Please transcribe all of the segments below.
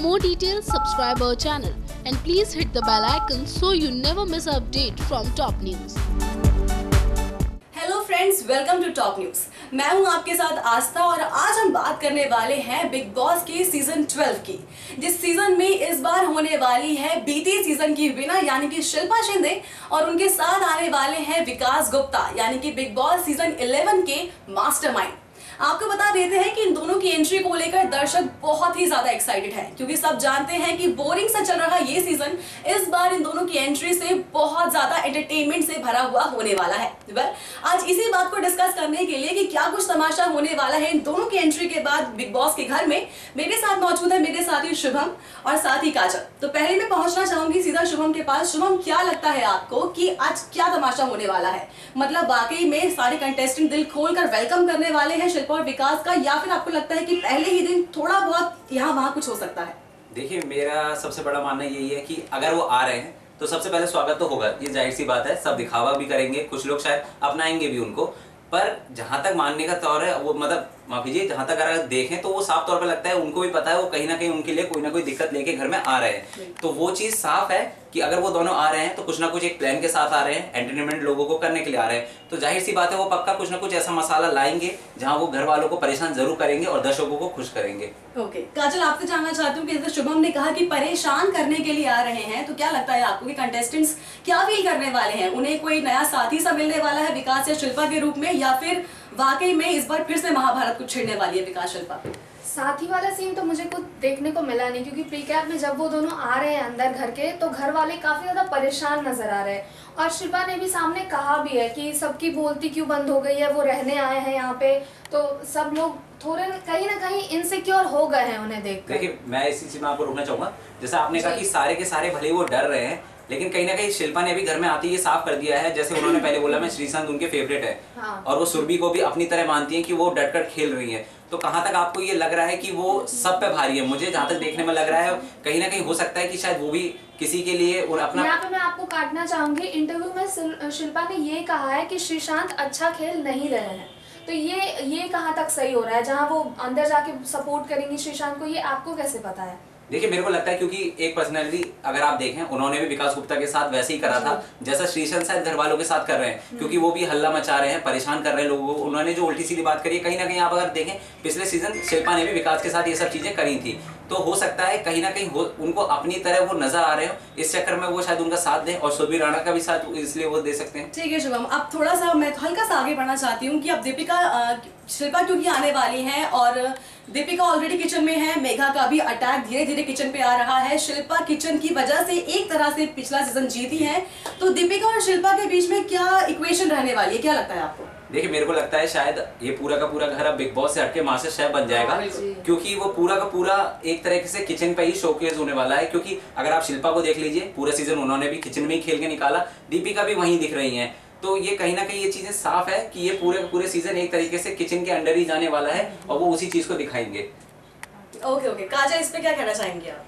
more details, subscribe our channel. And please hit the bell icon so you never miss an update from top news. Friends welcome to top news मैं हूँ आपके साथ आस्था और आज हम बात करने वाले हैं बिग बॉस के सीज़न 12 की। जिस सीज़न में इस बार होने वाली है बीते सीज़न की विनर यानी कि शिल्पा शिंदे और उनके साथ आने वाले हैं विकास गुप्ता यानी कि बिग बॉस सीज़न 11 के मास्टरमाइंड आपको बता देते हैं कि इन दोनों की एंट्री को लेकर दर्शक बहुत ही ज़्यादा एक्साइटेड हैं, क्योंकि सब जानते हैं कि बोरिंग सा चल रहा ये सीज़न इस बार इन दोनों की एंट्री से बहुत ज़्यादा एंटरटेनमेंट से भरा हुआ होने वाला है। आज इसी बात को डिस्कस करने के लिए कि क्या कुछ तमाशा होने वाला है इन दोनों की एंट्री के बाद बिग बॉस के घर में। मेरे साथ मौजूद है मेरे साथी शुभम और साथ ही काजल। तो पहले मैं पहुँचना चाहूँगी सीधा शुभम के पास। शुभम, क्या लगता है आपको कि आज क्या तमाशा होने वाला है? मतलब वाकई में सारे कंटेस्टेंट दिल खोलकर वेलकम करने वाले हैं शिल्पा और विकास का, या फिर आपको लगता है कि पहले ही दिन थोड़ा बहुत यहाँ वहाँ कुछ हो सकता है? देखिए, मेरा सबसे बड़ा मानना यही है कि अगर वो आ रहे हैं तो सबसे पहले स्वागत तो होगा। ये ज़ाहिर सी बात है, सब दिखावा भी करेंगे, कुछ लोग शायद अपनाएँगे भी उनको। पर जहाँ तक मानने का तौर है, वो मतलब माफ़ कीजिए जहाँ तक अगर देखें तो वो साफ़ तौर पर लगता है उनको भी पता है वो कहीं ना कहीं उनके लिए कोई ना कोई दिक्कत लेके घर में आ रहे हैं। तो वो चीज़ साफ़ है कि अगर वो दोनों आ रहे हैं तो कुछ ना कुछ एक प्लान के साथ आ रहे हैं एंटरटेनमेंट लोगों को करने के लिए आ रहे हैं। तो ज़ाहिर सी बात है वो पक्का कुछ ना कुछ ऐसा मसाला लाएँगे जहाँ वो घर वालों को परेशान ज़रूर करेंगे और दर्शकों को खुश करेंगे। ओके काजल आपसे जानना चाहती हूँ कि जैसे शुभम ने कहा कि परेशान करने के लिए आ रहे हैं तो क्या लगता है आपको कि कंटेस्टेंट्स क्या फील करने वाले हैं? उन्हें कोई नया साथी सा मिलने वाला है विकास या शिल्पा के रूप में या फिर वाकई में इस बार फिर से महाभारत को छिड़ने वाली है विकास शिल्पा। साथी वाला सीन तो मुझे कुछ देखने को मिला नहीं क्योंकि प्री कैप में जब वो दोनों आ रहे हैं अंदर घर के तो घर वाले काफ़ी ज़्यादा परेशान नज़र आ रहे हैं। और शिल्पा ने भी सामने कहा भी है कि सबकी बोलती क्यों बंद हो गई है वो रहने आए हैं यहाँ पे तो सब लोग थोड़े कहीं ना कहीं इनसिक्योर हो गए हैं उन्हें देख देखिए मैं इसी चीज़ में आपको रोकना चाहूँगा। जैसे आपने कहा कि सारे के सारे भले वो डर रहे हैं लेकिन कहीं ना कहीं शिल्पा ने अभी घर में आते ही ये साफ़ कर दिया है जैसे उन्होंने पहले बोला मैं श्रीसंत उनके फेवरेट है। हाँ। और वो सुरभि को भी अपनी तरह मानती है कि वो डटकर खेल रही है। तो कहाँ तक आपको ये लग रहा है कि वो सब पे भारी है? मुझे जहाँ तक देखने में लग रहा है कहीं ना कहीं हो सकता है कि शायद वो भी किसी के लिए और अपना यहाँ पे मैं आपको काटना चाहूँगी इंटरव्यू में शिल्पा ने ये कहा है कि श्रीशांत अच्छा खेल नहीं रहे हैं। तो ये ये कहाँ तक सही हो रहा है? जहाँ वो अंदर जाके सपोर्ट करेंगी श्रीशांत को ये आपको कैसे पता है? देखिए मेरे को लगता है क्योंकि एक पर्सनैलिटी अगर आप देखें उन्होंने भी विकास गुप्ता के साथ वैसे ही करा था जैसा श्रीशन शायद घर वालों के साथ कर रहे हैं क्योंकि वो भी हल्ला मचा रहे हैं परेशान कर रहे हैं लोगों को। उन्होंने जो उल्टी सीधी बात करी है कहीं ना कहीं आप अगर देखें पिछले सीज़न शिल्पा ने भी विकास के साथ ये सब चीज़ें करी थी। तो हो सकता है कहीं ना कहीं उनको अपनी तरह वो नज़र आ रहे हो। इस चक्कर में वो शायद उनका साथ दें और सुरभि राणा का भी साथ इसलिए वो दे सकते हैं। ठीक है, शुभम। अब थोड़ा सा मैं हल्का सा आगे बढ़ना चाहती हूँ कि अब दीपिका शिल्पा क्योंकि आने वाली हैं और दीपिका ऑलरेडी किचन में है, मेघा का भी अटैक धीरे धीरे किचन पे आ रहा है। शिल्पा किचन की वजह से एक तरह से पिछला सीज़न जीती है। तो दीपिका और शिल्पा के बीच में क्या इक्वेशन रहने वाली है? क्या लगता है आपको? देखिए मेरे को लगता है शायद ये पूरा का पूरा घर अब बिग बॉस से हटके मास्टर शेफ बन जाएगा हाँ क्योंकि वो पूरा का पूरा एक तरीके से किचन पे ही शोकेस होने वाला है क्योंकि अगर आप शिल्पा को देख लीजिए पूरा सीज़न उन्होंने भी किचन में ही खेल के निकाला दीपिका भी वहीं दिख रही है। तो ये कहीं ना कहीं ये चीज़ें साफ़ है कि ये पूरे का पूरे सीज़न एक तरीके से किचन के अंडर ही जाने वाला है और वो उसी चीज़ को दिखाएँगे। Okay okay. काजा इस पे क्या कहना चाहेंगे आप?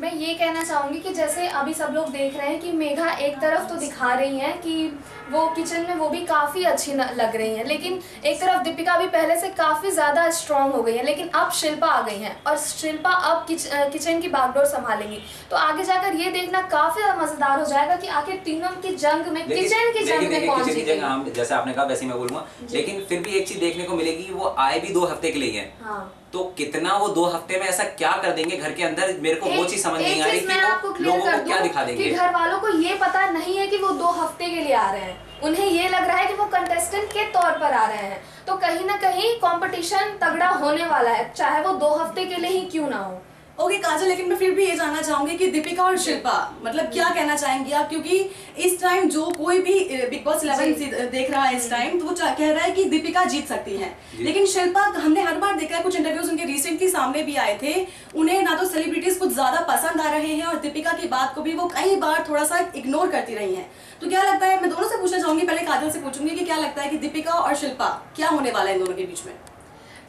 मैं ये कहना चाहूँगी कि जैसे अभी सब लोग देख रहे हैं कि मेघा एक तरफ़ तो दिखा रही हैं कि वो किचन में वो भी काफ़ी अच्छी लग रही हैं लेकिन एक तरफ़ दीपिका भी पहले से काफ़ी ज़्यादा स्ट्रांग हो गई है लेकिन अब शिल्पा आ गई हैं और शिल्पा अब किच, किचन की बागडोर संभालेंगी। तो आगे जाकर ये देखना काफ़ी मज़ेदार हो जाएगा कि आखिर तीनों की जंग में किचन की जंग में कौन हम जैसे आपने कहा वैसे मैं बोलूँगा। लेकिन फिर भी एक चीज़ देखने को मिलेगी वो आए भी दो हफ़्ते के लिए हैं। हाँ। तो कितना वो दो हफ़्ते में ऐसा क्या कर देंगे घर के अंदर? मेरे को वो चीज़ समझ नहीं आ रही कि वो लोगों को क्या दिखा देंगे घर वालों को ये पता नहीं है कि वो दो हफ़्ते के लिए आ रहे हैं। उन्हें ये लग रहा है कि वो कंटेस्टेंट के तौर पर आ रहे हैं। तो कहीं ना कहीं कंपटीशन तगड़ा होने वाला है चाहे वो दो हफ़्ते के लिए ही क्यों ना हो। ओके काजल लेकिन मैं फिर भी ये जानना चाहूँगी कि दीपिका और शिल्पा मतलब क्या कहना चाहेंगी आप? क्योंकि इस टाइम जो कोई भी बिग बॉस इलेवन देख रहा है इस टाइम तो वो कह रहा है कि दीपिका जीत सकती हैं। लेकिन शिल्पा हमने हर बार देखा है कुछ इंटरव्यूज़ उनके रिसेंटली सामने भी आए थे उन्हें ना तो सेलिब्रिटीज कुछ ज़्यादा पसंद आ रहे हैं और दीपिका की बात को भी वो कई बार थोड़ा सा इग्नोर करती रही है। तो क्या लगता है मैं दोनों से पूछना चाहूँगी पहले काजल से पूछूँगी कि क्या लगता है कि दीपिका और शिल्पा क्या होने वाला है इन दोनों के बीच में?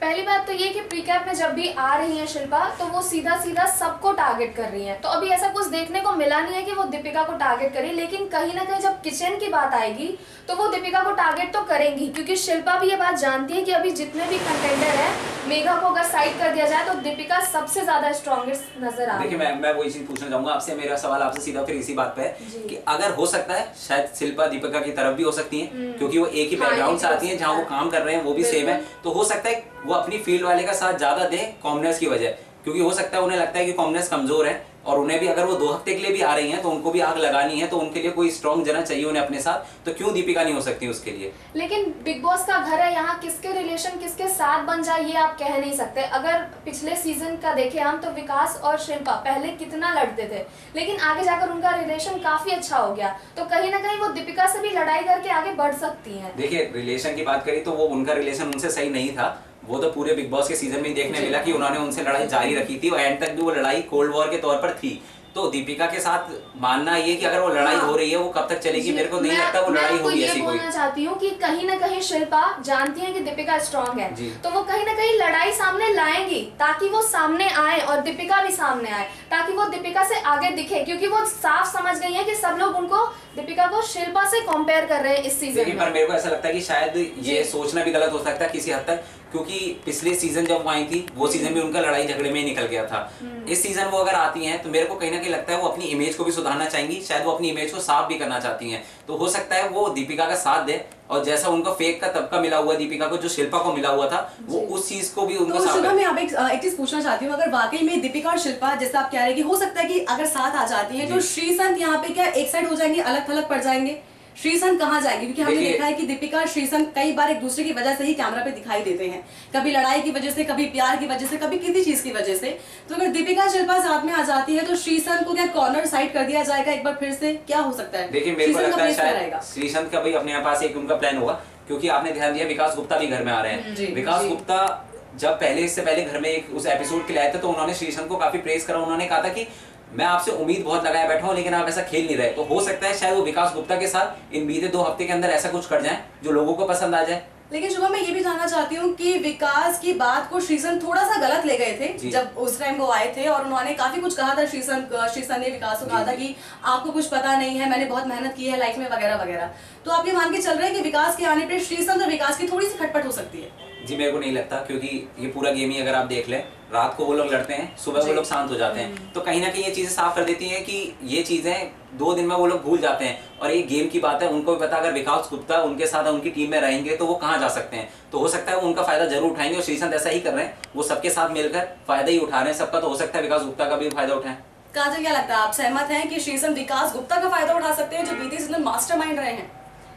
पहली बात तो ये कि प्रीकैप में जब भी आ रही हैं शिल्पा तो वो सीधा सीधा सबको टारगेट कर रही हैं। तो अभी ऐसा कुछ देखने को मिला नहीं है कि वो दीपिका को टारगेट करे, लेकिन कहीं ना कहीं जब किचन की बात आएगी तो वो दीपिका को टारगेट तो करेंगी, क्योंकि शिल्पा भी ये बात जानती है कि अभी जितने भी कंटेंडर हैं मेघा को अगर साइड कर दिया जाए तो दीपिका सबसे ज़्यादा स्ट्रॉन्गेस्ट नज़र आ रही देखिए है। मैं मैं वही चीज़ पूछना चाहूँगा। आपसे मेरा सवाल आपसे सीधा फिर इसी बात पे है कि अगर हो सकता है शायद शिल्पा दीपिका की तरफ़ भी हो सकती है क्योंकि वो एक ही हाँ, बैकग्राउंड से आती है जहाँ वो काम कर रहे हैं वो भी सेम है। तो हो सकता है वो अपनी फ़ील्ड वाले का साथ ज़्यादा दे कॉमनेस की वजह। क्योंकि हो सकता है उन्हें लगता है कि कॉमनर्स कमज़ोर है और उन्हें भी अगर वो दो हफ़्ते के लिए भी आ रही हैं तो उनको भी आग लगानी है तो उनके लिए कोई स्ट्रॉन्ग जना चाहिए उन्हें अपने साथ तो क्यों दीपिका नहीं हो सकती उसके लिए? लेकिन बिग बॉस का घर है यहाँ किसके रिलेशन किसके साथ बन जाए ये आप कह नहीं सकते। अगर पिछले सीज़न का देखे हम तो विकास और शिल्पा पहले कितना लड़ते थे लेकिन आगे जाकर उनका रिलेशन काफ़ी अच्छा हो गया। तो कहीं ना कहीं वो दीपिका से भी लड़ाई करके आगे बढ़ सकती है। देखिए रिलेशन की बात करी तो वो उनका रिलेशन उनसे सही नहीं था वो तो पूरे बिग बॉस के सीज़न में देखने मिला कि उन्होंने उनसे लड़ाई जारी रखी थी और एंड तक भी वो लड़ाई कोल्ड वॉर के तौर पर थी। तो दीपिका के साथ मानना ये कि अगर वो लड़ाई हाँ। हो रही है वो कब तक चलेगी? मेरे को नहीं लगता वो लड़ाई होगी ऐसी कोई। बोलना चाहती हूँ कि कहीं ना कहीं शिल्पा जानती है कि दीपिका स्ट्रांग है। तो वो कहीं ना कहीं लड़ाई सामने लाएँगी ताकि वो सामने आए और दीपिका भी सामने आए ताकि वो दीपिका से आगे दिखे क्योंकि वो साफ़ समझ गई है कि सब लोग उनको दीपिका को शिल्पा से कंपेयर कर रहे हैं इस सीज़न पर मेरे को ऐसा लगता है कि शायद ये सोचना भी गलत हो सकता है किसी हद तक। क्योंकि पिछले सीज़न जब वो आई थी वो सीज़न भी उनका लड़ाई झगड़े में ही निकल गया था। हम्म। इस सीज़न वो अगर आती हैं तो मेरे को कहीं ना कहीं लगता है वो अपनी इमेज को भी सुधारना चाहेंगी शायद वो अपनी इमेज को साफ़ भी करना चाहती हैं। तो हो सकता है वो दीपिका का साथ दे और जैसा उनको फेक का तबका मिला हुआ दीपिका को जो शिल्पा को मिला हुआ था वो उस चीज़ को भी उनको तो कर- मैं आप एक, एक चीज़ पूछना चाहती हूँ। अगर वाकई में दीपिका और शिल्पा जैसा आप कह रहे हैं कि हो सकता है कि अगर साथ आ जाती है तो। श्रीसंत यहाँ पे क्या एक साइड हो जाएँगे अलग थलग पड़ जाएँगे? श्रीसंत कहाँ जाएगी? क्योंकि हमने देखा है कि दीपिका और श्रीसंत कई बार एक दूसरे की वजह से ही कैमरा पे दिखाई देते हैं। कभी लड़ाई की वजह से कभी प्यार की वजह से कभी किसी चीज़ की वजह से। तो अगर दीपिका शिल्पा साथ में आ जाती है तो श्रीसंत को क्या कॉर्नर साइड कर दिया जाएगा? एक बार फिर से क्या हो सकता है? देखिए मेरे को लगता है श्रीसंत का भाई अपने पास एक उनका प्लान होगा क्योंकि आपने ध्यान दिया विकास गुप्ता भी घर में आ रहे हैं। विकास गुप्ता जब पहले इससे पहले घर में एक उस एपिसोड के लिए आए थे तो उन्होंने श्रीसंत को काफ़ी प्रेस करा। उन्होंने कहा था कि मैं आपसे उम्मीद बहुत लगाए बैठा हूँ लेकिन आप ऐसा खेल नहीं रहे। तो हो सकता है शायद वो विकास गुप्ता के साथ इन बीते दो हफ़्ते के अंदर ऐसा कुछ कर जाए जो लोगों को पसंद आ जाए। लेकिन शुभम मैं ये भी जानना चाहती हूँ कि विकास की बात को श्रीसन थोड़ा सा गलत ले गए थे जब उस टाइम वो आए थे और उन्होंने काफ़ी कुछ कहा था श्रीसन श्रीसन ने विकास को कहा था कि आपको कुछ पता नहीं है मैंने बहुत मेहनत की है लाइफ में वगैरह वगैरह तो आप ये मान के चल रहे हैं कि विकास के आने पर श्रीसन और विकास की थोड़ी सी खटपट हो सकती है? जी मेरे को नहीं लगता क्योंकि ये पूरा गेम ही अगर आप देख लें रात को वो लोग लड़ते हैं सुबह वो लोग शांत हो जाते हैं। तो कहीं ना कहीं ये चीज़ें साफ़ कर देती हैं कि ये चीज़ें दो दिन में वो लोग भूल जाते हैं। और ये गेम की बात है उनको भी पता अगर विकास गुप्ता उनके साथ उनकी टीम में रहेंगे तो वो कहाँ जा सकते हैं? तो हो सकता है वो उनका फ़ायदा ज़रूर उठाएँगे और श्रीसंत ऐसा ही कर रहे हैं। वो सबके साथ मिलकर फ़ायदा ही उठा रहे हैं सबका तो हो सकता है विकास गुप्ता का भी फ़ायदा उठाएँ। काजल क्या लगता है आप सहमत हैं कि श्रीसन विकास गुप्ता का फ़ायदा उठा सकते हैं जो बीते सीज़न मास्टरमाइंड रहे हैं?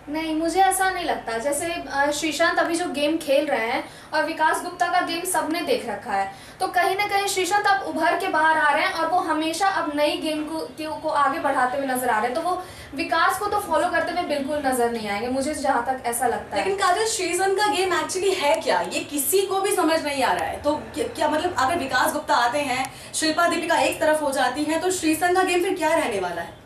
नहीं मुझे ऐसा नहीं लगता। जैसे श्रीशांत अभी जो गेम खेल रहे हैं और विकास गुप्ता का गेम सबने देख रखा है तो कहीं ना कहीं श्रीशांत अब उभर के बाहर आ रहे हैं और वो हमेशा अब नई गेम को के- आगे बढ़ाते हुए नज़र आ रहे हैं। तो वो विकास को तो फॉलो करते हुए बिल्कुल नज़र नहीं आएँगे। मुझे जहाँ तक ऐसा लगता है। लेकिन काजल श्रीसन का गेम एक्चुअली है क्या? ये किसी को भी समझ नहीं आ रहा है। तो क्या, मतलब अगर विकास गुप्ता आते हैं शिल्पा दीपिका एक तरफ़ हो जाती है तो श्रीसन का गेम फिर क्या रहने वाला है?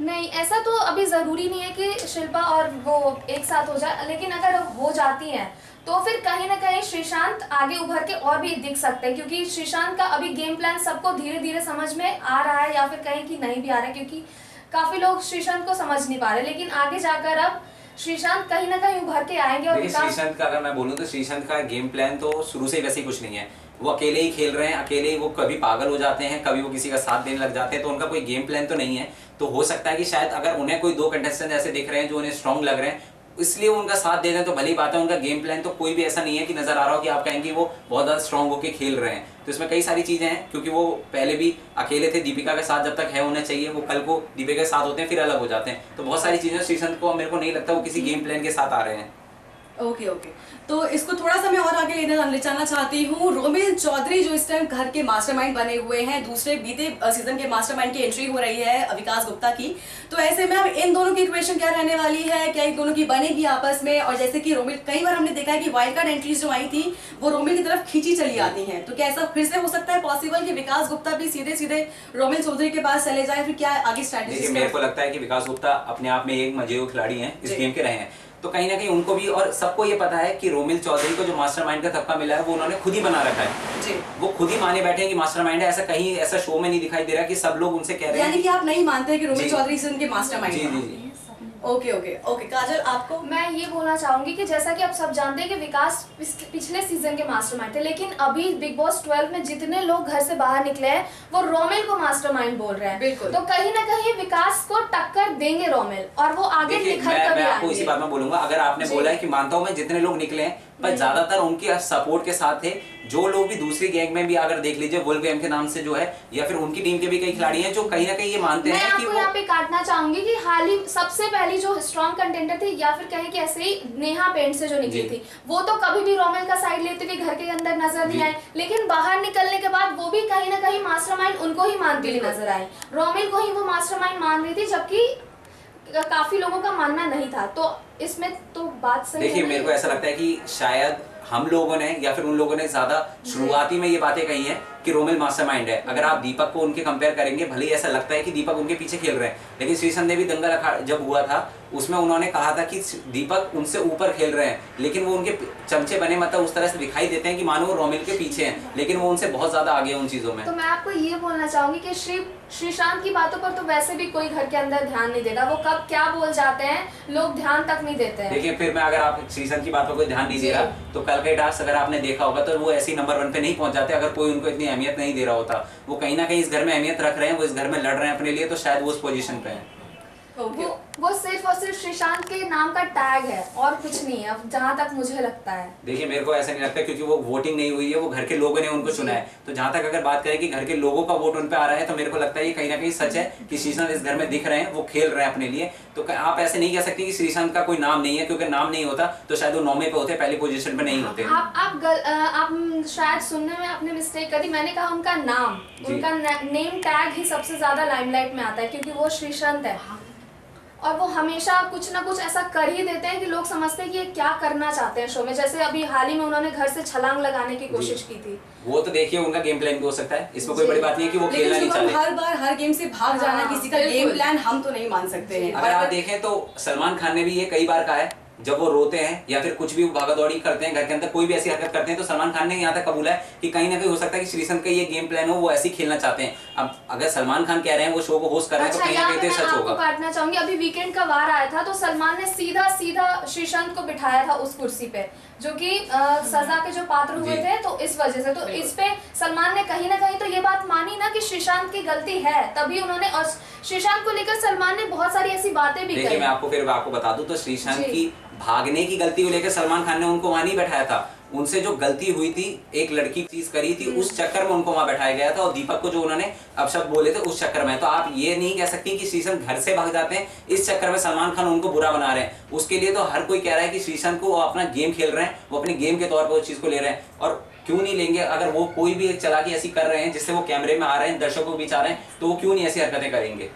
नहीं ऐसा तो अभी ज़रूरी नहीं है कि शिल्पा और वो एक साथ हो जाए लेकिन अगर हो जाती है तो फिर कहीं ना कहीं श्रीशांत आगे उभर के और भी दिख सकते हैं क्योंकि श्रीशांत का अभी गेम प्लान सबको धीरे धीरे समझ में आ रहा है या फिर कहीं कि नहीं भी आ रहा है क्योंकि काफ़ी लोग श्रीशांत को समझ नहीं पा रहे लेकिन आगे जाकर अब श्रीशांत कहीं ना कहीं उभर के आएँगे और श्रीसंत का अगर मैं बोलूँ तो श्रीशांत का गेम प्लान तो शुरू से वैसे ही कुछ नहीं है। वो अकेले ही खेल रहे हैं, अकेले ही वो कभी पागल हो जाते हैं, कभी वो किसी का साथ देने लग जाते हैं तो उनका कोई गेम प्लान तो नहीं है। तो हो सकता है कि शायद अगर उन्हें कोई दो कंटेस्टेंट ऐसे दिख रहे हैं जो उन्हें स्ट्रॉन्ग लग रहे हैं, इसलिए उनका साथ दे दें तो भली बात है, उनका गेम प्लान तो कोई भी ऐसा नहीं है कि नज़र आ रहा हो कि आप कहेंगे वो बहुत ज़्यादा स्ट्रॉन्ग होकर खेल रहे हैं। तो इसमें कई सारी चीज़ें हैं, क्योंकि वो पहले भी अकेले थे, दीपिका के साथ जब तक है होना चाहिए, वो कल को दीपिका के साथ होते हैं, फिर अलग हो जाते हैं। तो बहुत सारी चीज़ें, श्रीसंत को मेरे को नहीं लगता वो किसी गेम प्लान के साथ आ रहे हैं। ओके ओके तो इसको थोड़ा सा मैं और आगे लेने ले जाना चाहती हूँ। रोमिल चौधरी जो इस टाइम घर के मास्टरमाइंड बने हुए हैं दूसरे बीते सीज़न के मास्टरमाइंड की एंट्री हो रही है विकास गुप्ता की। तो ऐसे में अब इन दोनों की इक्वेशन क्या रहने वाली है क्या इन दोनों की बनेगी आपस में? और जैसे कि रोमिल कई बार हमने देखा है कि वाइल्ड कार्ड एंट्रीज जो आई थी वो रोमिल की तरफ़ खींची चली आती है। तो क्या ऐसा फिर से हो सकता है पॉसिबल कि विकास गुप्ता भी सीधे सीधे रोमिल चौधरी के पास चले जाए? फिर क्या आगे देखिए मेरे स्ट्रैटेजी को लगता है कि विकास गुप्ता अपने आप में एक मज़े खिलाड़ी हैं इस गेम के रहे हैं। तो कहीं ना कहीं उनको भी और सबको ये पता है कि रोमिल चौधरी को जो मास्टरमाइंड का थप्पा मिला है वो उन्होंने खुद ही बना रखा है। जी। वो खुद ही माने बैठे हैं कि मास्टरमाइंड है ऐसा कहीं ऐसा शो में नहीं दिखाई दे रहा कि सब लोग उनसे कह रहे हैं यानी कि आप नहीं मानते कि रोमिल चौधरी से उनके मास्टरमाइंड जी जी। जी ओके ओके ओके काजल आपको? मैं ये बोलना चाहूँगी कि जैसा कि आप सब जानते हैं कि विकास पिछले सीज़न के मास्टरमाइंड थे लेकिन अभी बिग बॉस 12 में जितने लोग घर से बाहर निकले हैं वो रोमेल को मास्टरमाइंड बोल रहे हैं। बिल्कुल। तो कहीं ना कहीं विकास को टक्कर देंगे रोमेल और वो आगे निखर मैं कर मैं आपको इसी बात में बोलूँगा। अगर आपने बोला है कि मानता हूँ मैं जितने लोग निकले हैं पर ज़्यादातर उनके सपोर्ट के साथ थे जो लोग भी दूसरी गैंग में भी अगर देख लीजिए वुल्फ गैंग के नाम से जो है या फिर उनकी टीम के भी कई खिलाड़ी हैं जो कहीं ना कहीं ये मानते हैं कि वो यहाँ पे काटना चाहूँगी कि हाल ही सबसे पहली जो स्ट्रॉन्ग कंटेंडर थी या फिर कहें कि ऐसे ही नेहा पेंट से जो निकली थी वो तो कभी भी रोमेल का साइड लेते हुए घर के अंदर नज़र नहीं आए लेकिन बाहर निकलने के बाद वो भी कहीं ना कहीं मास्टरमाइंड उनको ही मानती हुई नज़र आई। रोमेल को ही वो मास्टरमाइंड मान रही थी जबकि काफ़ी लोगों का मानना नहीं था। तो इसमें तो बात सही देखिए मेरे को ऐसा लगता है कि शायद हम लोगों ने या फिर उन लोगों ने ज़्यादा शुरुआती में ये बातें कही हैं कि रोमिल मास्टरमाइंड है। अगर आप दीपक को उनके कंपेयर करेंगे भले ही ऐसा लगता है कि दीपक उनके पीछे खेल रहे हैं लेकिन श्रीसंत ने भी दंगल अखाड़ जब हुआ था उसमें उन्होंने कहा था कि दीपक उनसे ऊपर खेल रहे हैं लेकिन वो उनके चमचे बने मतलब उस तरह से दिखाई देते हैं कि मानो वो रोमिल के पीछे हैं लेकिन वो उनसे बहुत ज़्यादा आगे हैं उन चीज़ों में। तो मैं आपको ये बोलना चाहूँगी कि श्री श्रीशांत की बातों पर तो वैसे भी कोई घर के अंदर ध्यान नहीं देगा। वो कब क्या बोल जाते हैं लोग ध्यान तक नहीं देते हैं। देखिए फिर मैं अगर आप श्रीशांत की बातों पर ध्यान नहीं दे जी। रहा तो कल के टास्क अगर आपने देखा होगा तो वो ऐसी नंबर वन पे नहीं पहुँच जाते अगर कोई उनको इतनी अहमियत नहीं दे रहा होता। वो कहीं ना कहीं इस घर में अहमियत रख रहे हैं वो इस घर में लड़ रहे हैं अपने लिए तो शायद वो उस पोजीशन पे हैं। ओके वो वो सिर्फ़ और सिर्फ़ श्रीशांत के नाम का टैग है और कुछ नहीं है जहाँ तक मुझे लगता है। देखिए मेरे को ऐसा नहीं लगता क्योंकि वो वोटिंग नहीं हुई है वो घर के लोगों ने उनको चुना है। तो जहाँ तक अगर बात करें कि घर के लोगों का वोट उन पे आ रहा है तो मेरे को लगता है ये कहीं ना कहीं सच है कि श्रीशांत इस घर में दिख रहे हैं वो खेल रहे हैं अपने लिए। तो आप ऐसे नहीं कह सकते कि श्रीशांत का कोई नाम नहीं है क्योंकि नाम नहीं होता तो शायद वो नौवे पे होते पहली पोजीशन पे नहीं होते। आप आप गल, आप शायद सुनने में आपने मिस्टेक करी मैंने कहा उनका नाम। उनका नेम टैग ही सबसे ज़्यादा लाइमलाइट में आता है क्योंकि वो श्रीशांत है। और वो हमेशा कुछ ना कुछ ऐसा कर ही देते हैं कि लोग समझते हैं कि ये क्या करना चाहते हैं शो में। जैसे अभी हाल ही में उन्होंने घर से छलांग लगाने की कोशिश की थी। वो तो देखिए उनका गेम प्लान भी हो सकता है। इसमें कोई बड़ी बात नहीं है कि वो लेकिन खेलना नहीं चाहते। हर बार हर गेम से भाग जाना हाँ, किसी का गेम प्लान हम तो नहीं मान सकते हैं। अगर आप देखें तो सलमान खान ने भी ये कई बार कहा है जब वो रोते हैं या फिर कुछ भी भागा दौड़ी करते हैं घर के अंदर कोई भी ऐसी हरकत करते हैं तो सलमान खान ने यहाँ तक कबूला है कि कहीं ना कहीं हो सकता है कि श्रीसंत का ये गेम प्लान हो वो ऐसे ही खेलना चाहते हैं। अब अगर सलमान खान कह रहे हैं वो शो को होस्ट कर रहे हैं अच्छा, तो अच्छा कहीं ना कहीं तो सच होगा। काटना चाहूँगी अभी वीकेंड का वार आया था तो सलमान ने सीधा सीधा श्रीसंत को बिठाया था उस कुर्सी पे। जो कि सजा के जो पात्र हुए थे तो इस वजह से। तो। इस पे सलमान ने कहीं ना कहीं तो ये बात मानी ना कि श्रीशांत की गलती है तभी उन्होंने और श्रीशांत को लेकर सलमान ने बहुत सारी ऐसी बातें भी देखिए कही। मैं आपको फिर आपको बता दूँ तो श्रीशांत की भागने की गलती को लेकर सलमान खान ने उनको वहाँ नहीं बैठाया था। उनसे जो गलती हुई थी, एक लड़की चीज़ करी थी, उस चक्कर में उनको वहाँ बैठाया गया था और दीपक को जो उन्होंने अपशब्द बोले थे, उस चक्कर में तो आप ये नहीं कह सकती कि श्रीशांत घर से भाग जाते हैं, इस चक्कर में सलमान खान उनको बुरा बना रहे हैं। उसके लिए तो हर कोई कह रहा है कि श्रीशांत को वो अपना गेम खेल रहे हैं, वो अपने गेम के तौर पर उस चीज़ को ले रहे हैं। और क्यों नहीं लेंगे? अगर वो कोई भी चलाकी ऐसी कर रहे हैं, जिससे वो कैमरे में आ रहे हैं, दर्शकों के बीच आ रहे हैं तो वो क्यों नहीं ऐसी हरकतें करेंगे?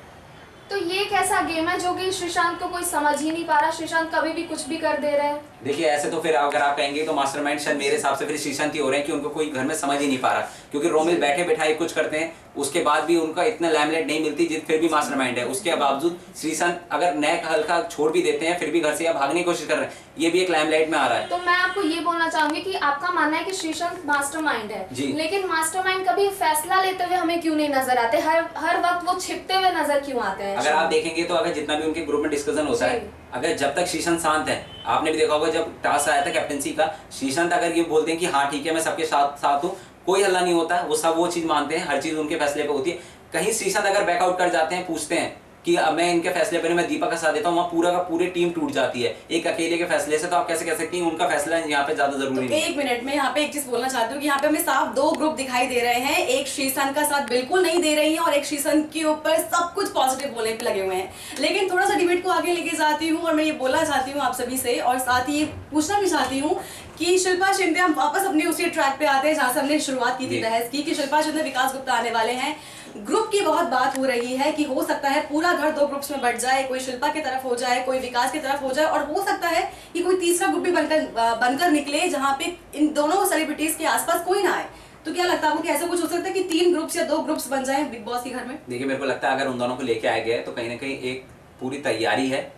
तो ये एक ऐसा गेम है जो कि श्रीशांत को कोई समझ ही नहीं पा रहा। श्रीशांत कभी भी कुछ भी कर दे रहे हैं। देखिए ऐसे तो फिर अगर आप कहेंगे तो मास्टरमाइंड शायद मेरे हिसाब से फिर श्रीशांत ही हो रहे हैं कि उनको कोई घर में समझ ही नहीं पा रहा। क्योंकि रोमिल बैठे बैठाए कुछ करते हैं उसके बाद भी उनका इतना लैमलेट नहीं मिलती जित फिर भी मास्टरमाइंड है। उसके बावजूद श्रीशांत अगर नेक हल्का छोड़ भी देते हैं फिर भी घर से या भागने की कोशिश कर रहे हैं ये भी एक लैमलाइट में आ रहा है। तो मैं आपको ये बोलना चाहूँगी कि आपका मानना है कि श्रीशांत मास्टरमाइंड है। जी। लेकिन मास्टरमाइंड कभी फैसला लेते हुए हमें क्यों नहीं नज़र आते? हर हर वक्त वो छिपते हुए नज़र क्यों आते हैं? अगर आप देखेंगे तो अगर जितना भी उनके ग्रुप में डिस्कशन होता है अगर जब तक श्रीशांत शांत है आपने भी देखा होगा जब टास्क आया था कैप्टनसी का श्रीशांत अगर ये बोलते हैं कि हाँ ठीक है मैं सबके साथ साथ हूँ कोई हल्ला नहीं होता वो सब वो चीज़ मानते हैं हर चीज़ उनके फैसले पे होती है। कहीं श्रीशांत अगर बैकआउट कर जाते हैं पूछते हैं कि अब मैं इनके फैसले पर मैं दीपक का साथ देता हूँ वहाँ पूरा का पूरी टीम टूट जाती है। एक अकेले के फैसले से तो आप कैसे कह सकती हैं उनका फैसला यहाँ पे ज़्यादा तो ज़रूरी है। एक मिनट में यहाँ पे एक चीज़ बोलना चाहती हूँ कि यहाँ पे हमें साफ़ दो ग्रुप दिखाई दे रहे हैं एक श्रीसन का साथ बिल्कुल नहीं दे रही है और एक श्रीसन के ऊपर सब कुछ पॉजिटिव बोलने लगे हुए हैं। लेकिन थोड़ा सा डिबेट को आगे लेके जाती हूँ और मैं ये बोलना चाहती हूँ आप सभी से और साथ ही ये पूछना भी चाहती हूँ कि शिल्पा शिंदे हम वापस अपने उसी ट्रैक पे आते हैं जहाँ से हमने शुरुआत की थी बहस की कि शिल्पा शिंदे विकास गुप्ता आने वाले हैं। ग्रुप की बहुत बात हो रही है कि हो सकता है पूरा घर दो ग्रुप्स में बढ़ जाए, कोई शिल्पा की तरफ़ हो जाए, कोई विकास की तरफ़ हो जाए, और हो सकता है कि कोई तीसरा ग्रुप भी बनकर बनकर निकले जहाँ पे इन दोनों सेलिब्रिटीज के आसपास कोई ना आए। तो क्या लगता है आपको कि ऐसा कुछ हो सकता है कि तीन ग्रुप्स या दो ग्रुप्स बन जाए बिग बॉस के घर में? देखिए, मेरे को लगता है अगर उन दोनों को लेके आया गया है तो कहीं ना कहीं एक पूरी तैयारी है।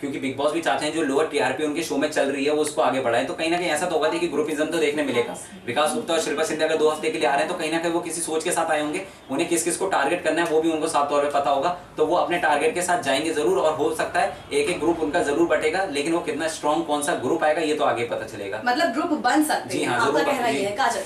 क्योंकि बिग बॉस भी चाहते हैं जो लोअर टीआरपी उनके शो में चल रही है वो उसको आगे बढ़ाए। तो कहीं ना कहीं ऐसा तो होगा कि ग्रुपिज्म तो देखने मिलेगा। विकास गुप्ता और शिल्पा सिंधिया अगर दो हफ़्ते के लिए आ रहे हैं तो कहीं ना कहीं वो किसी सोच के साथ आए होंगे। उन्हें किस किस को टारगेट करना है वो भी उनको साफ़ तौर पर पता होगा। तो वो अपने टारगेट के साथ जाएँगे ज़रूर और हो सकता है एक एक ग्रुप उनका ज़रूर बटेगा लेकिन वो कितना स्ट्रॉन्ग कौन सा ग्रुप आएगा ये तो आगे पता चलेगा। मतलब ग्रुप बन सकते जी हैं। ज़रूर जी। है।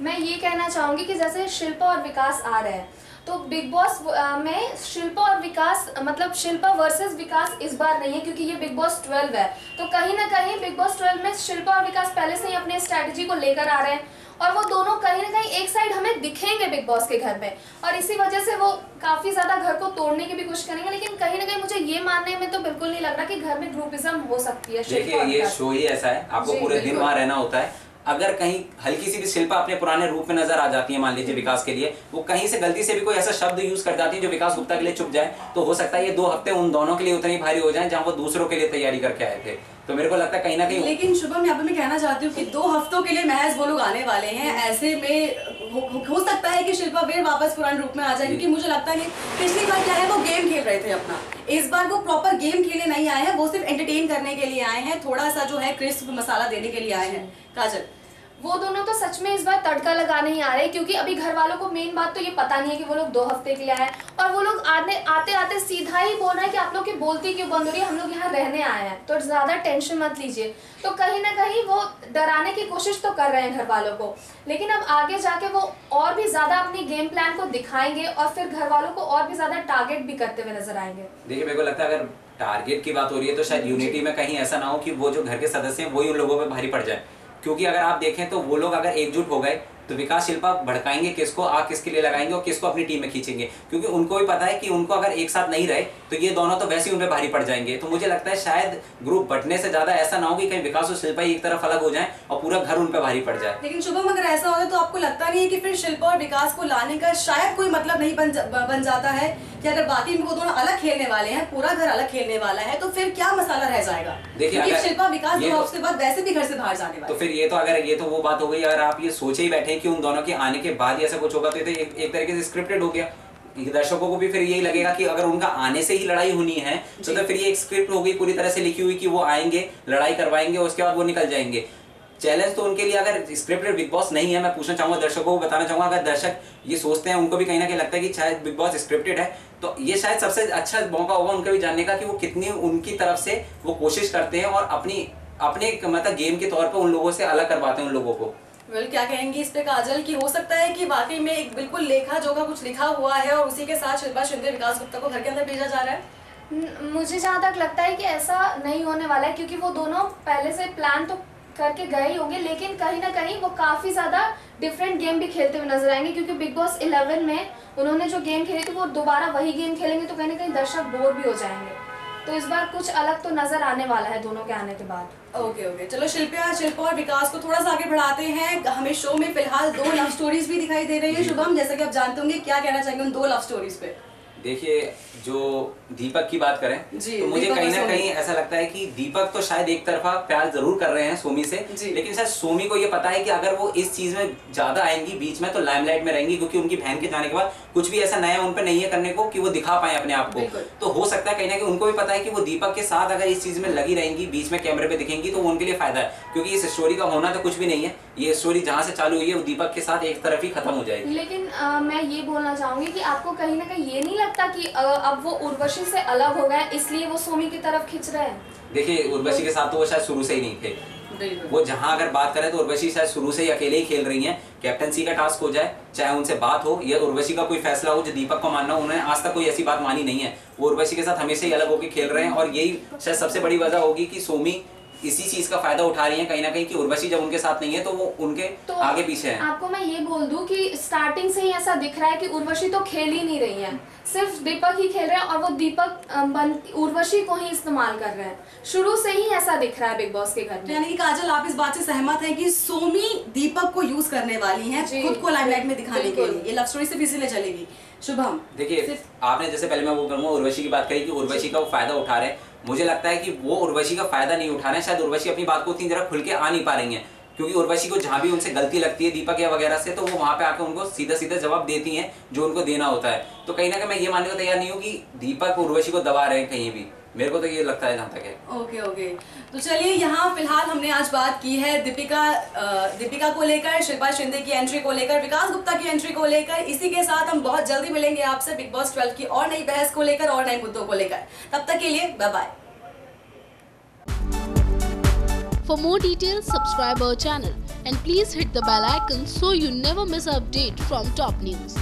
मैं ये कहना चाहूँगी कि जैसे शिल्पा और विकास आ रहे हैं तो बिग बॉस में शिल्पा और विकास मतलब शिल्पा वर्सेस विकास इस बार नहीं है क्योंकि ये बिग बॉस 12 है। तो कहीं ना कहीं बिग बॉस 12 में शिल्पा और विकास पहले से ही अपने स्ट्रैटेजी को लेकर आ रहे हैं और वो दोनों कहीं ना कहीं एक साइड हमें दिखेंगे बिग बॉस के घर में। और इसी वजह से वो काफ़ी ज़्यादा घर को तोड़ने की भी कोशिश करेंगे लेकिन कहीं ना कहीं मुझे ये मानने में तो बिल्कुल नहीं लग रहा कि घर में ग्रुपिज्म हो सकती है देखिए ये शो ही ऐसा है। आपको पूरे दिन। वहाँ रहना होता है। अगर कहीं हल्की सी भी शिल्पा अपने पुराने रूप में नज़र आ जाती है, मान लीजिए विकास के लिए, वो कहीं से गलती से भी कोई ऐसा शब्द यूज़ कर जाती है जो विकास गुप्ता के लिए चुप जाए तो हो सकता है ये दो हफ़्ते उन दोनों के लिए उतनी भारी हो जाए जहाँ वो दूसरों के लिए तैयारी करके आए थे। तो मेरे को लगता है कहीं ना कहीं लेकिन शुभम, यहाँ पे मैं कहना चाहती हूँ कि दो हफ्तों के लिए महज वो लोग आने वाले हैं, ऐसे में हो, हो- सकता है कि शिल्पा वेर वापस पुराने रूप में आ जाए क्योंकि मुझे लगता है पिछली बार क्या है वो गेम खेल रहे थे अपना। इस बार वो प्रॉपर गेम खेलने नहीं आए हैं वो सिर्फ़ एंटरटेन करने के लिए आए हैं थोड़ा सा जो है क्रिस्प मसाला देने के लिए आए हैं। काजल। वो दोनों तो सच में इस बार तड़का लगाने ही आ रहे हैं क्योंकि अभी घर वालों को मेन बात तो ये पता नहीं है कि वो लोग दो हफ़्ते के लिए आए और वो लोग आने आते आते सीधा ही बोल रहे हैं कि आप लोग की बोलती क्यों बंद हो रही है? हम लोग यहाँ रहने आए हैं। तो ज़्यादा टेंशन मत लीजिए। तो कहीं ना कहीं वो डराने की कोशिश तो कर रहे हैं घर वालों को। लेकिन अब आगे जाके वो और भी ज़्यादा अपनी गेम प्लान को दिखाएँगे और फिर घर वालों को और भी ज़्यादा टारगेट भी करते हुए नज़र आएँगे। देखिए मेरे को लगता है अगर टारगेट की बात हो रही है तो शायद यूनिटी में कहीं ऐसा ना हो कि वो जो घर के सदस्य हैं वही उन लोगों पे भारी पड़ जाए। क्योंकि अगर आप देखें तो वो लोग अगर एकजुट हो गए तो विकास शिल्पा भड़काएँगे किसको आग किसके लिए लगाएँगे और किसको अपनी टीम में खींचेंगे? क्योंकि उनको भी पता है कि उनको अगर एक साथ नहीं रहे तो ये दोनों तो वैसे ही उन पे भारी पड़ जाएँगे। तो मुझे लगता है शायद ग्रुप बटने से ज़्यादा ऐसा ना हो कि कहीं विकास और शिल्पा एक तरफ़ अलग हो जाए और पूरा घर उन पे भारी पड़ जाए। लेकिन शुभम अगर ऐसा होता तो आपको लगता नहीं है कि फिर शिल्पा और विकास को लाने का शायद कोई मतलब नहीं बन जा, बन जाता है कि अगर बाकी में वो दोनों अलग खेलने वाले हैं पूरा घर अलग खेलने वाला है तो फिर क्या मसाला रह जाएगा? देखिए, अगर शिल्पा विकास तो- हफ़्ते बाद वैसे भी घर से बाहर जाने वाले तो फिर ये तो अगर ये तो वो बात हो गई अगर आप ये सोचे ही बैठे कि उन दोनों के आने के बाद ऐसा कुछ होगा तो तो एक, तरीके से स्क्रिप्टेड हो गया। दर्शकों को भी फिर यही लगेगा कि अगर उनका आने से ही लड़ाई होनी है तो, तो फिर ये एक स्क्रिप्ट हो गई पूरी तरह से लिखी हुई कि वो आएँगे लड़ाई करवाएँगे उसके बाद वो निकल जाएँगे। चैलेंज तो उनके लिए अगर स्क्रिप्टेड बिग बॉस नहीं है मैं पूछना चाहूँगा दर्शकों को बताना चाहूँगा अगर दर्शक ये सोचते हैं उनको भी कहीं ना कहीं लगता है कि शायद बिग बॉस स्क्रिप्टेड है तो ये शायद सबसे अच्छा मौका होगा उनका भी जानने का कि वो कितनी उनकी तरफ़ से वो कोशिश करते हैं और अपनी अपने मतलब गेम के तौर पर उन लोगों से अलग करवाते हैं उन लोगों को। वेल क्या कहेंगी इस पे काजल कि हो सकता है कि वाकई में एक बिल्कुल लेखा जोखा कुछ लिखा हुआ है और उसी के साथ शिल्पा शिंदे विकास गुप्ता को घर के अंदर भेजा जा रहा है? मुझे जहाँ तक लगता है कि ऐसा नहीं होने वाला है, क्योंकि वो दोनों पहले से प्लान तो करके गए ही होंगे, लेकिन कहीं ना कहीं वो काफ़ी ज़्यादा डिफरेंट गेम भी खेलते हुए नज़र आएँगे, क्योंकि बिग बॉस 11 में उन्होंने जो गेम खेले थे, वो दोबारा वही गेम खेलेंगे तो कहीं ना कहीं दर्शक बोर भी हो जाएँगे। तो इस बार कुछ अलग तो नज़र आने वाला है दोनों के आने के बाद। Okay okay. चलो शिल्पा शिल्पा और विकास को थोड़ा सा आगे बढ़ाते हैं। हमें शो में फ़िलहाल दो लव स्टोरीज भी दिखाई दे रही है शुभम जैसा कि आप जानते होंगे क्या कहना चाहेंगे उन दो लव स्टोरीज पे? देखिए जो दीपक की बात करें जी, तो मुझे कहीं ना कहीं ऐसा लगता है कि दीपक तो शायद एक तरफा प्यार ज़रूर कर रहे हैं सोमी से लेकिन शायद सोमी को ये पता है कि अगर वो इस चीज़ में ज़्यादा आएँगी बीच में तो लाइमलाइट में रहेंगी क्योंकि उनकी बहन के जाने के बाद कुछ भी ऐसा नया उन पर नहीं है करने को कि वो दिखा पाए अपने आप को। तो हो सकता है कहीं ना कहीं उनको भी पता है कि वो दीपक के साथ अगर इस चीज़ में लगी रहेंगी बीच में कैमरे पे दिखेंगी तो वो उनके लिए फ़ायदा है क्योंकि इस स्टोरी का होना तो कुछ भी नहीं है। ये स्टोरी जहाँ से चालू हुई है वो दीपक के साथ एक तरफ़ ही खत्म हो जाएगी। लेकिन मैं ये बोलना चाहूँगी कि आपको कहीं ना कहीं ये नहीं लगता कि अब वो उर्वशी से अलग हो गए इसलिए वो सोमी की तरफ़ खिंच रहे हैं? देखिए उर्वशी के साथ तो वो शायद शुरू से ही नहीं थे। वो जहाँ अगर बात करें तो उर्वशी शायद शुरू से ही अकेले ही खेल रही हैं। कैप्टनसी का टास्क हो जाए चाहे उनसे बात हो या उर्वशी का कोई फैसला हो जो दीपक को मानना हो उन्होंने आज तक कोई ऐसी बात मानी नहीं है। वो उर्वशी के साथ हमेशा ही अलग होकर खेल रहे हैं और यही शायद सबसे बड़ी वजह होगी कि सोमी इसी चीज़ का फ़ायदा उठा रही है कहीं ना कहीं कि उर्वशी जब उनके साथ नहीं है तो वो उनके तो आगे पीछे हैं। आपको मैं ये बोल दूँ कि स्टार्टिंग से ही ऐसा दिख रहा है कि उर्वशी तो खेल ही नहीं रही है। सिर्फ़ दीपक ही खेल रहे हैं और वो दीपक बन उर्वशी को ही इस्तेमाल कर रहे हैं। शुरू से ही ऐसा दिख रहा है बिग बॉस के घर में। यानी कि काजल आप इस बात से सहमत हैं कि सोमी दीपक को यूज़ करने वाली हैं खुद को लाइमलाइट में दिखाने के लिए। ये लव स्टोरी सिर्फ़ इसीलिए चलेगी। शुभम। देखिए आपने जैसे पहले मैं वो करूँगा उर्वशी की बात करी कि उर्वशी का वो फ़ायदा उठा रहे हैं। मुझे लगता है कि वो उर्वशी का फ़ायदा नहीं उठा रहे हैं। शायद उर्वशी अपनी बात को उतनी जरा खुल के आ नहीं पा रही है। क्योंकि उर्वशी को जहाँ भी उनसे गलती लगती है दीपक या वगैरह से तो वो वहाँ पे आकर उनको सीधा सीधा जवाब देती हैं, जो उनको देना होता है। तो कहीं ना कहीं मैं ये मानने को तैयार नहीं हूँ कि दीपक उर्वशी को दबा रहे हैं कहीं भी। मेरे को तो ये लगता है जहाँ तक है। Okay okay. तो चलिए यहाँ फ़िलहाल हमने आज बात की है दीपिका दीपिका को लेकर शिल्पा शिंदे की एंट्री को लेकर विकास गुप्ता की एंट्री को लेकर। इसी के साथ हम बहुत जल्दी मिलेंगे आपसे बिग बॉस 12 की और नई बहस को लेकर और नए मुद्दों को लेकर। तब तक के लिए bye bye For more details, subscribe our channel and please hit the bell icon so you never miss an update from top news.